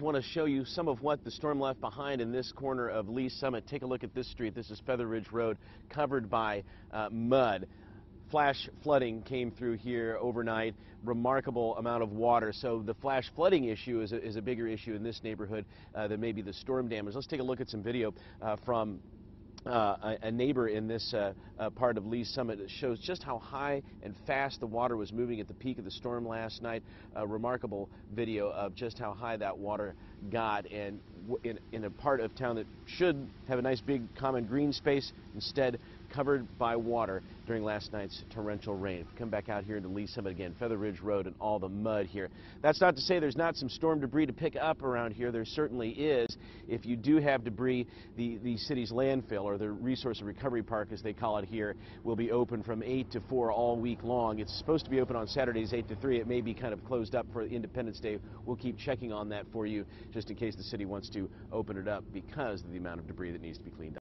just want to show you some of what the storm left behind in this corner of Lee's Summit. Take a look at this street. This is Feather Ridge Road, covered by uh, mud. Flash flooding came through here overnight, remarkable amount of water. So the flash flooding issue is a, is a bigger issue in this neighborhood uh, than maybe the storm damage. Let's take a look at some video uh, from uh, a, neighbor in this uh, uh, part of Lee's Summit shows just how high and fast the water was moving at the peak of the storm last night. A remarkable video of just how high that water got and in, in a part of town that should have a nice big common green space instead covered by water during last night's torrential rain. Come back out here into Lee's Summit again, Feather Ridge Road and all the mud here. That's not to say there's not some storm debris to pick up around here. There certainly is. If you do have debris, the, the city's landfill or the Resource Recovery Park as they call it here will be open from 8 to 4 all week long. It's supposed to be open on Saturdays 8 to 3. It may be kind of closed up for Independence Day. We'll keep checking on that for you just in case the city wants to open it up because of the amount of debris that needs to be cleaned up.